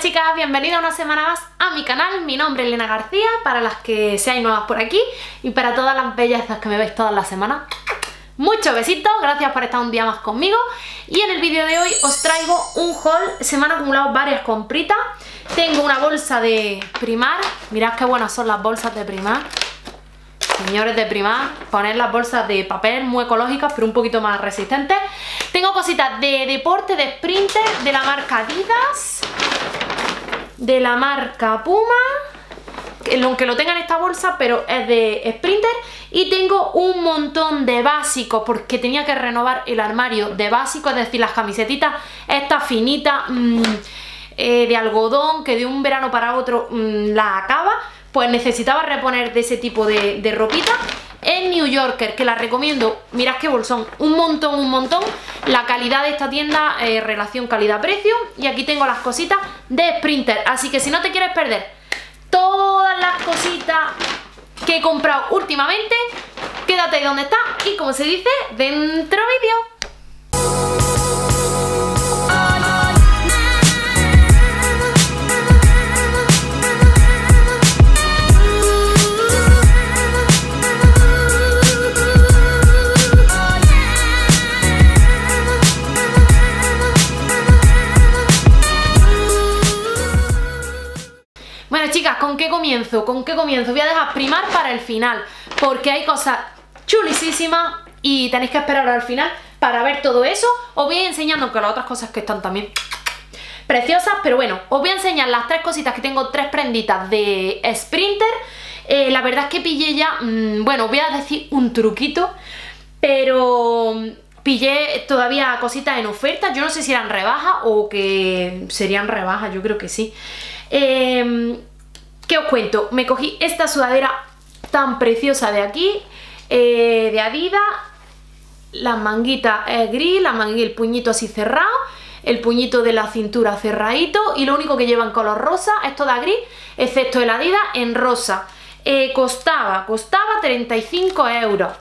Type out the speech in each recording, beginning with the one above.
Chicas, bienvenidas una semana más a mi canal, mi nombre es Elena García, para las que seáis nuevas por aquí y para todas las bellezas que me veis todas las semanas. Muchos besitos, gracias por estar un día más conmigo. Y en el vídeo de hoy os traigo un haul, se me han acumulado varias compritas, tengo una bolsa de Primar, mirad qué buenas son las bolsas de Primar, señores de Primar, poner las bolsas de papel muy ecológicas pero un poquito más resistentes. Tengo cositas de deporte, de sprinter, de la marca Adidas, de la marca Puma, aunque lo tenga en esta bolsa, pero es de Sprinter. Y tengo un montón de básicos, porque tenía que renovar el armario de básicos, es decir, las camisetitas, esta finita mmm, eh, de algodón, que de un verano para otro mmm, la acaba, pues necesitaba reponer de ese tipo de, de ropita en New Yorker, que la recomiendo, mirad qué bolsón, un montón, un montón, la calidad de esta tienda, eh, relación calidad-precio, y aquí tengo las cositas de Sprinter, así que si no te quieres perder todas las cositas que he comprado últimamente, quédate ahí donde está, y como se dice, dentro vídeo. ¿Con qué comienzo? ¿Con qué comienzo? Voy a dejar primar para el final, porque hay cosas chulísimas y tenéis que esperar al final para ver todo eso. Os voy a ir enseñando, que las otras cosas que están también preciosas, pero bueno, os voy a enseñar las tres cositas que tengo, tres prenditas de Sprinter. Eh, la verdad es que pillé ya, mmm, bueno, os voy a decir un truquito, pero pillé todavía cositas en oferta, yo no sé si eran rebajas o que serían rebajas, yo creo que sí. Eh, ¿Qué os cuento? Me cogí esta sudadera tan preciosa de aquí, eh, de Adidas, la manguita es gris, la el puñito así cerrado, el puñito de la cintura cerradito y lo único que lleva en color rosa es toda gris, excepto el Adidas en rosa. Eh, costaba, costaba 35 euros.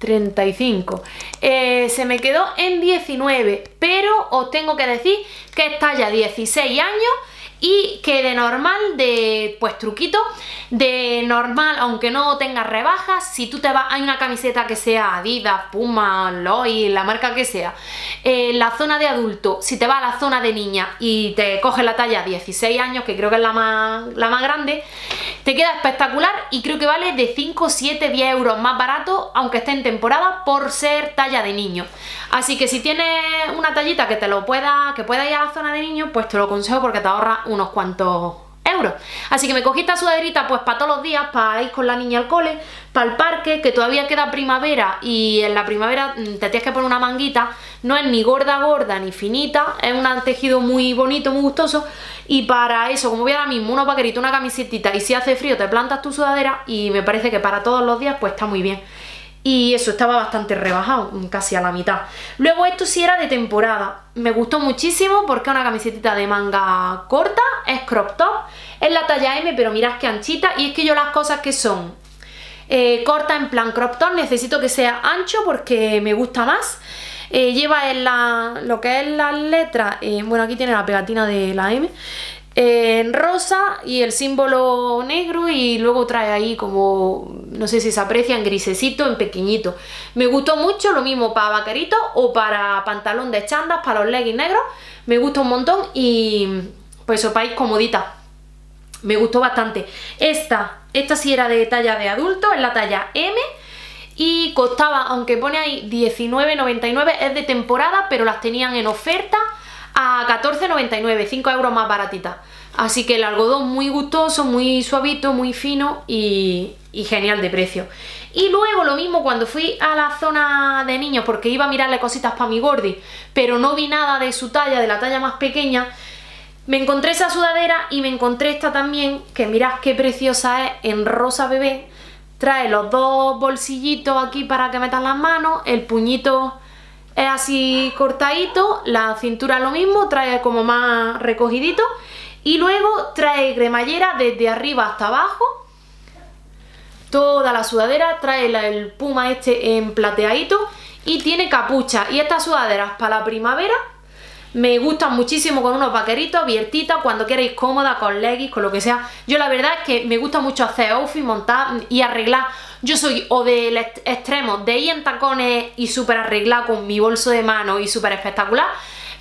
35 eh, se me quedó en 19 pero os tengo que decir que es talla 16 años y que de normal, de pues truquito, de normal, aunque no tengas rebajas, si tú te vas, hay una camiseta que sea Adidas, Puma, Loy, la marca que sea, en la zona de adulto, si te vas a la zona de niña y te coges la talla 16 años, que creo que es la más, la más grande, te queda espectacular y creo que vale de 5, 7, 10 euros más barato, aunque esté en temporada, por ser talla de niño. Así que si tienes una tallita que te lo pueda, que pueda ir a la zona de niño, pues te lo consejo porque te ahorra unos cuantos euros. Así que me cogí esta sudaderita pues para todos los días, para ir con la niña al cole, para el parque, que todavía queda primavera y en la primavera mm, te tienes que poner una manguita, no es ni gorda gorda ni finita, es un tejido muy bonito, muy gustoso. Y para eso, como voy ahora mismo, unos vaqueritos, una camisetita y si hace frío te plantas tu sudadera y me parece que para todos los días pues está muy bien y eso estaba bastante rebajado, casi a la mitad. Luego esto sí era de temporada, me gustó muchísimo porque es una camiseta de manga corta, es crop top, es la talla M pero mirad qué anchita y es que yo las cosas que son eh, cortas en plan crop top necesito que sea ancho porque me gusta más. Eh, lleva en la, lo que es las letras, eh, bueno aquí tiene la pegatina de la M, en rosa y el símbolo negro y luego trae ahí como, no sé si se aprecia, en grisecito, en pequeñito. Me gustó mucho, lo mismo para vaquerito o para pantalón de chandas, para los leggings negros. Me gusta un montón y pues eso, ir comodita. Me gustó bastante. Esta, esta sí era de talla de adulto, es la talla M y costaba, aunque pone ahí 19,99, es de temporada, pero las tenían en oferta a 14,99, 5 euros más baratita. Así que el algodón muy gustoso, muy suavito, muy fino y, genial de precio. Y luego lo mismo cuando fui a la zona de niños porque iba a mirarle cositas para mi gordi, pero no vi nada de su talla, de la talla más pequeña, me encontré esa sudadera y me encontré esta también, que mirad qué preciosa es, en rosa bebé. Trae los dos bolsillitos aquí para que metan las manos, el puñito es así cortadito, la cintura lo mismo, trae como más recogidito y luego trae cremallera desde arriba hasta abajo. Toda la sudadera, trae el puma este en plateadito y tiene capucha. Y estas sudaderas para la primavera me gustan muchísimo con unos vaqueritos, abiertitas, cuando queréis cómoda, con leggings, con lo que sea. Yo la verdad es que me gusta mucho hacer outfit, montar y arreglar. Yo soy o del extremo de ir en tacones y súper arreglada con mi bolso de mano y súper espectacular,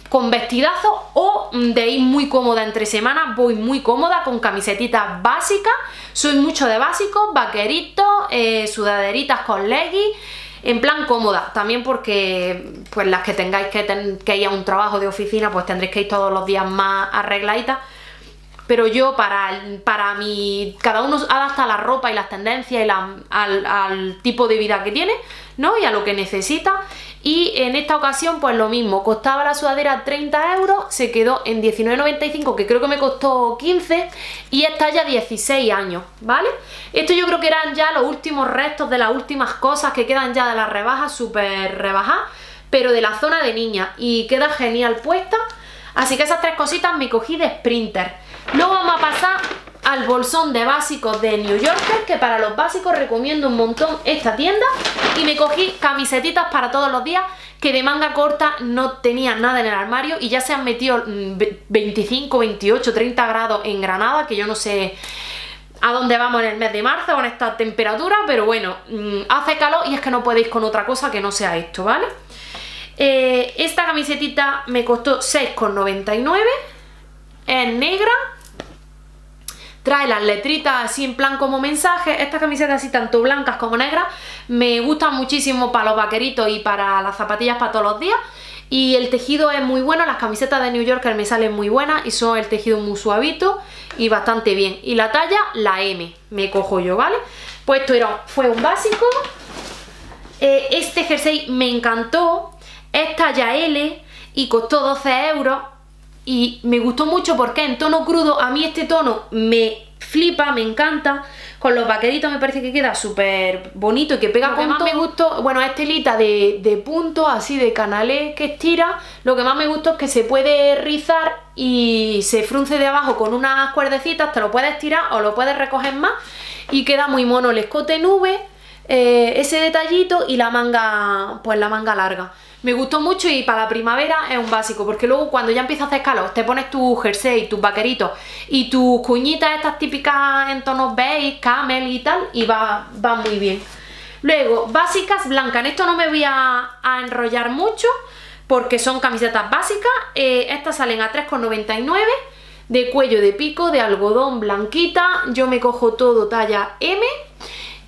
con vestidazos o de ir muy cómoda entre semanas, voy muy cómoda con camisetitas básicas, soy mucho de básicos, vaqueritos, eh, sudaderitas con leggings, en plan cómoda, también porque pues las que tengáis que, que, ir a un trabajo de oficina pues tendréis que ir todos los días más arregladitas pero yo para, para cada uno adapta la ropa y las tendencias y al, al, tipo de vida que tiene, ¿no? Y a lo que necesita. Y en esta ocasión pues lo mismo, costaba la sudadera 30 euros, se quedó en 19,95 que creo que me costó 15 y está ya 16 años, ¿vale? Esto yo creo que eran ya los últimos restos de las últimas cosas que quedan ya de las rebajas, súper rebajadas, pero de la zona de niña y queda genial puesta. Así que esas tres cositas me cogí de Sprinter. Luego vamos a pasar al bolsón de básicos de New Yorker, que para los básicos recomiendo un montón esta tienda. Y me cogí camisetitas para todos los días, que de manga corta no tenía nada en el armario y ya se han metido 25, 28, 30 grados en Granada, que yo no sé a dónde vamos en el mes de marzo con esta temperatura, pero bueno, mm, hace calor y es que no podéis con otra cosa que no sea esto, ¿vale? Eh, esta camisetita me costó 6,99, es negra, trae las letritas así en plan como mensaje, estas camisetas así tanto blancas como negras. Me gustan muchísimo para los vaqueritos y para las zapatillas para todos los días. Y el tejido es muy bueno, las camisetas de New Yorker me salen muy buenas y son el tejido muy suavito y bastante bien. Y la talla, la M, me cojo yo, ¿vale? Pues esto era, fue un básico. Eh, este jersey me encantó, es talla L y costó 12 euros y me gustó mucho porque en tono crudo a mí este tono me flipa, me encanta. Con los vaqueritos me parece que queda súper bonito y que pega con todo. me gustó, bueno, es telita de, de punto, así de canales que estira. Lo que más me gustó es que se puede rizar y se frunce de abajo con unas cuerdecitas, te lo puedes tirar o lo puedes recoger más y queda muy mono el escote nube, eh, ese detallito y la manga, pues la manga larga. Me gustó mucho y para la primavera es un básico, porque luego cuando ya empieza a hacer calor, te pones tu jersey, tus vaqueritos y tus cuñitas estas típicas en tonos beige, camel y tal, y va, va muy bien. Luego, básicas blancas. En esto no me voy a, enrollar mucho, porque son camisetas básicas. Eh, estas salen a 3,99 de cuello de pico, de algodón blanquita. Yo me cojo todo talla M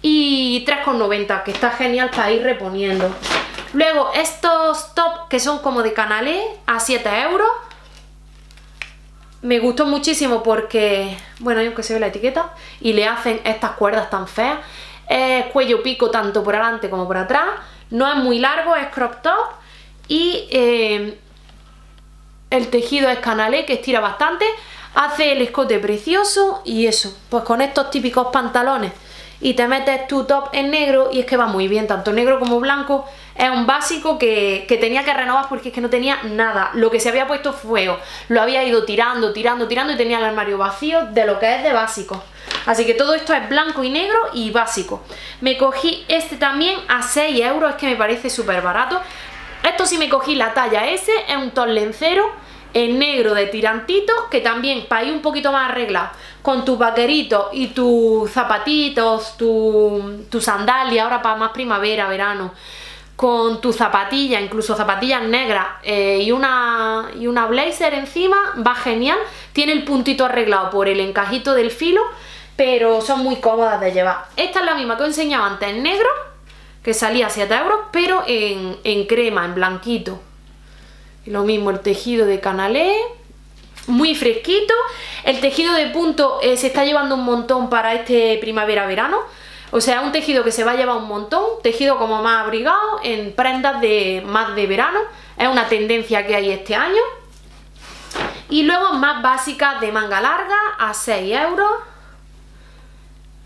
y 3,90, que está genial para ir reponiendo. Luego estos top que son como de canalé a 7 euros. Me gustó muchísimo porque, bueno, que se ve la etiqueta y le hacen estas cuerdas tan feas. Es cuello pico tanto por adelante como por atrás. No es muy largo, es crop top y eh, el tejido es canalé que estira bastante. Hace el escote precioso y eso, pues con estos típicos pantalones y te metes tu top en negro y es que va muy bien, tanto negro como blanco. Es un básico que, tenía que renovar porque es que no tenía nada. Lo que se había puesto feo. Lo había ido tirando, tirando, tirando y tenía el armario vacío de lo que es de básico. Así que todo esto es blanco y negro y básico. Me cogí este también a 6 euros, es que me parece súper barato. Esto sí me cogí la talla S, es un top lencero en negro de tirantitos, que también para ir un poquito más arreglado, con tus vaqueritos y tus zapatitos, tu, tu sandalia, ahora para más primavera, verano, con tu zapatilla, incluso zapatillas negras eh, y, una, y una blazer encima, va genial. Tiene el puntito arreglado por el encajito del filo, pero son muy cómodas de llevar. Esta es la misma que os enseñaba antes en negro, que salía a 7 euros, pero en, en crema, en blanquito. Lo mismo el tejido de canalé, muy fresquito. El tejido de punto eh, se está llevando un montón para este primavera-verano. O sea, un tejido que se va a llevar un montón, tejido como más abrigado, en prendas de más de verano. Es una tendencia que hay este año. Y luego más básicas de manga larga a 6 euros.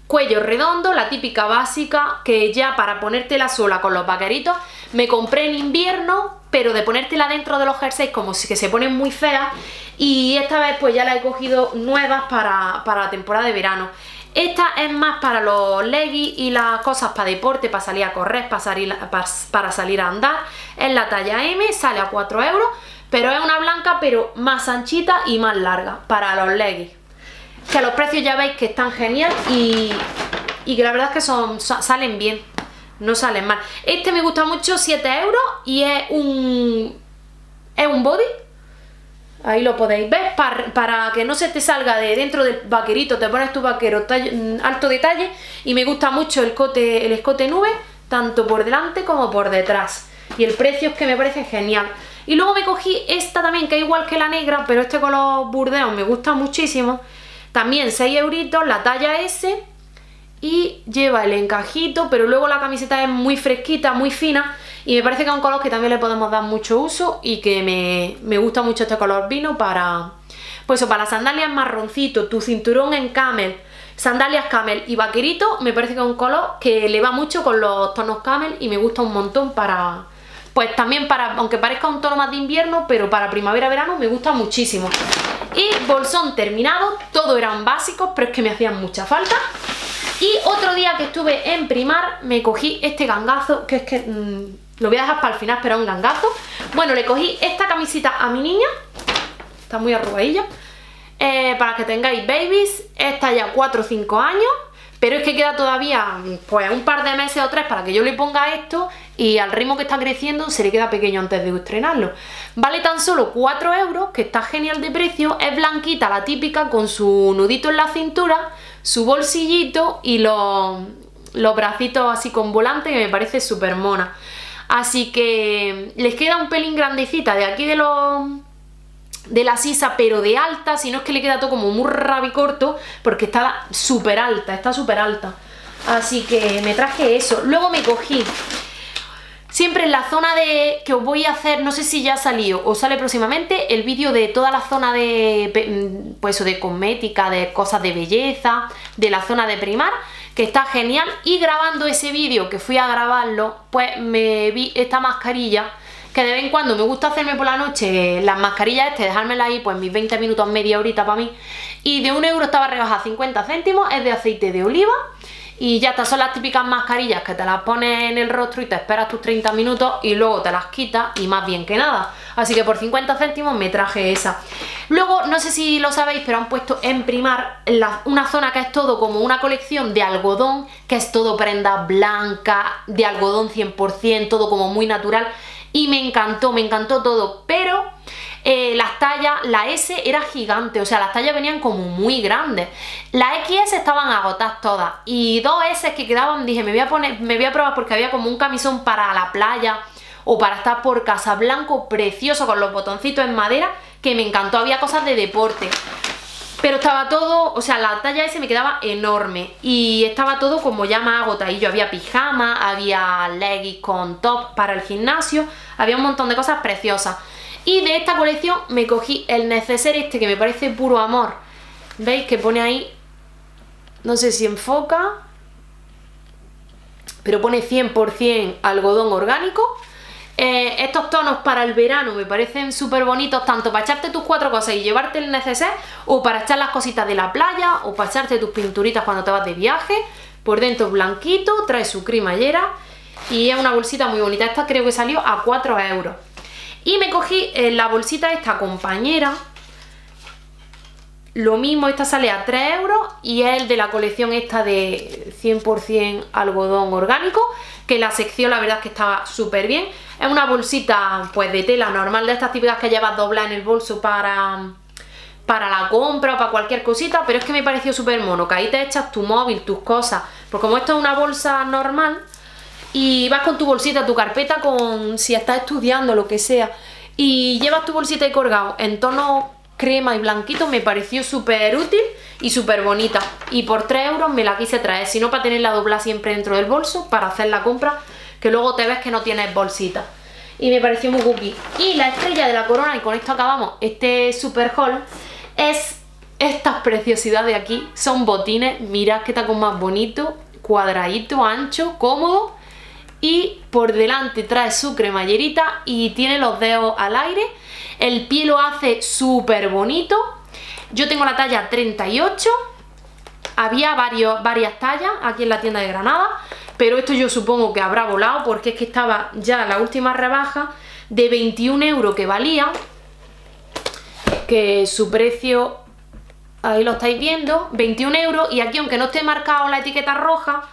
Cuello redondo, la típica básica que ya para ponértela sola con los vaqueritos me compré en invierno, pero de ponértela dentro de los jerseys como si que se ponen muy feas y esta vez pues ya la he cogido nuevas para, la temporada de verano. Esta es más para los leggings y las cosas para deporte, para salir a correr, para salir, para, salir a andar. Es la talla M, sale a 4 euros, pero es una blanca pero más anchita y más larga para los leggings. Que los precios ya veis que están genial y, y que la verdad es que son, salen bien, no salen mal. Este me gusta mucho, 7 euros y es un, es un body. Ahí lo podéis ver, para, que no se te salga de dentro del vaquerito, te pones tu vaquero mm, alto detalle y me gusta mucho el, cote, el escote nube, tanto por delante como por detrás. Y el precio es que me parece genial. Y luego me cogí esta también, que es igual que la negra, pero este color burdeo me gusta muchísimo. También 6 euritos, la talla S. Y lleva el encajito, pero luego la camiseta es muy fresquita, muy fina. Y me parece que es un color que también le podemos dar mucho uso y que me, gusta mucho este color vino para... Pues para las sandalias marroncito, tu cinturón en camel, sandalias camel y vaquerito, me parece que es un color que le va mucho con los tonos camel y me gusta un montón para, pues también para, aunque parezca un tono más de invierno, pero para primavera-verano me gusta muchísimo. Y bolsón terminado, todo eran básicos, pero es que me hacían mucha falta. Y otro día que estuve en Primar me cogí este gangazo, que es que mm, lo voy a dejar para el final, pero es un gangazo. Bueno, le cogí esta camisita a mi niña, está muy arrugadilla, eh, para que tengáis babies, esta ya 4 o 5 años, pero es que queda todavía pues un par de meses o tres para que yo le ponga esto y al ritmo que está creciendo se le queda pequeño antes de estrenarlo. Vale tan solo 4 euros, que está genial de precio, es blanquita la típica con su nudito en la cintura, su bolsillito y los, los bracitos así con volante que me parece súper mona. Así que les queda un pelín grandecita de aquí de los de la sisa pero de alta, si no es que le queda todo como muy rabicorto porque está súper alta, está súper alta. Así que me traje eso. Luego me cogí Siempre en la zona de que os voy a hacer, no sé si ya ha salido o sale próximamente, el vídeo de toda la zona de, mm, pues, de cosmética, de cosas de belleza, de la zona de primar, que está genial. Y grabando ese vídeo, que fui a grabarlo, pues me vi esta mascarilla, que de vez en cuando me gusta hacerme por la noche las mascarillas este, dejármela ahí pues mis 20 minutos, media horita para mí. Y de un euro estaba rebajada 50 céntimos, es de aceite de oliva y ya estas son las típicas mascarillas que te las pones en el rostro y te esperas tus 30 minutos y luego te las quitas y más bien que nada. Así que por 50 céntimos me traje esa. Luego, no sé si lo sabéis, pero han puesto en Primar una zona que es todo como una colección de algodón, que es todo prenda blanca, de algodón 100%, todo como muy natural. Y me encantó, me encantó todo, pero eh, las tallas, la S era gigante, o sea, las tallas venían como muy grandes. Las XS estaban agotadas todas y dos S que quedaban, dije, me voy a poner, me voy a probar porque había como un camisón para la playa o para estar por casa blanco precioso con los botoncitos en madera que me encantó, había cosas de deporte. Pero estaba todo, o sea, la talla S me quedaba enorme y estaba todo como ya más agotadillo. Había pijama, había leggings con top para el gimnasio, había un montón de cosas preciosas. Y de esta colección me cogí el neceser este que me parece puro amor. ¿Veis que pone ahí? No sé si enfoca. Pero pone 100% algodón orgánico. Eh, estos tonos para el verano me parecen súper bonitos tanto para echarte tus cuatro cosas y llevarte el neceser o para echar las cositas de la playa o para echarte tus pinturitas cuando te vas de viaje por dentro blanquito, trae su cremallera y es una bolsita muy bonita, esta creo que salió a 4 euros y me cogí eh, la bolsita esta compañera. Lo mismo, esta sale a 3 euros y es el de la colección esta de 100% algodón orgánico, que la sección la verdad es que estaba súper bien. Es una bolsita pues de tela normal de estas típicas que llevas doblar en el bolso para, para la compra o para cualquier cosita, pero es que me pareció súper mono, que ahí te echas tu móvil, tus cosas, porque como esto es una bolsa normal, y vas con tu bolsita, tu carpeta con si estás estudiando, lo que sea, y llevas tu bolsita y colgado en tono crema y blanquito, me pareció súper útil y súper bonita. Y por 3 euros me la quise traer, si no para tenerla doblada siempre dentro del bolso, para hacer la compra, que luego te ves que no tienes bolsita. Y me pareció muy cookie. Y la estrella de la corona, y con esto acabamos este super haul, es estas preciosidades de aquí. Son botines, mirad que está con más bonito, cuadradito, ancho, cómodo y por delante trae su cremallerita y tiene los dedos al aire. El pie lo hace súper bonito. Yo tengo la talla 38. Había varios, varias tallas aquí en la tienda de Granada, pero esto yo supongo que habrá volado porque es que estaba ya la última rebaja de 21 euros que valía que su precio, ahí lo estáis viendo, 21 euros y aquí aunque no esté marcado la etiqueta roja,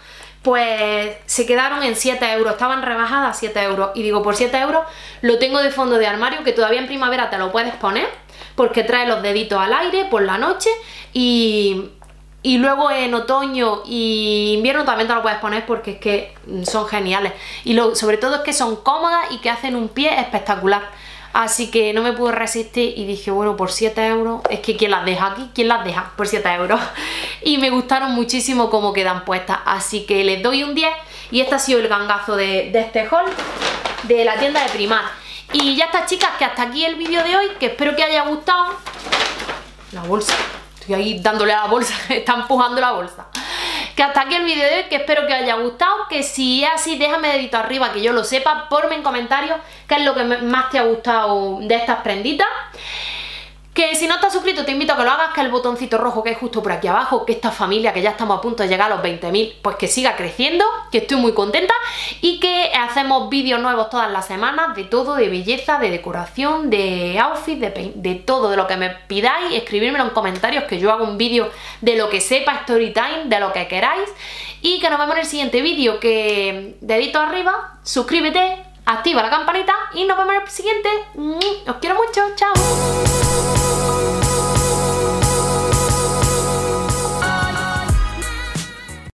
pues se quedaron en 7 euros, estaban rebajadas a 7 euros y digo por 7 euros lo tengo de fondo de armario que todavía en primavera te lo puedes poner porque trae los deditos al aire por la noche y, y luego en otoño y invierno también te lo puedes poner porque es que son geniales y sobre todo es que son cómodas y que hacen un pie espectacular Así que no me pude resistir y dije, bueno, por 7 euros, es que ¿quién las deja aquí? ¿Quién las deja por 7 euros? Y me gustaron muchísimo cómo quedan puestas, así que les doy un 10 y este ha sido el gangazo de, este haul de la tienda de Primar. Y ya está chicas, que hasta aquí el vídeo de hoy, que espero que haya gustado. La bolsa, estoy ahí dándole a la bolsa, está empujando la bolsa que hasta aquí el vídeo de hoy, que espero que os haya gustado, que si es así déjame dedito arriba que yo lo sepa, ponme en comentarios qué es lo que más te ha gustado de estas prenditas. Que si no estás suscrito te invito a que lo hagas, que el botoncito rojo que hay justo por aquí abajo, que esta familia que ya estamos a punto de llegar a los 20.000, pues que siga creciendo, que estoy muy contenta y que hacemos vídeos nuevos todas las semanas de todo, de belleza, de decoración, de outfit, de, de todo, de lo que me pidáis, escribírmelo en comentarios que yo hago un vídeo de lo que sepa, story time, de lo que queráis. Y que nos vemos en el siguiente vídeo, que dedito arriba, suscríbete, activa la campanita y nos vemos en el siguiente. Os quiero mucho, chao.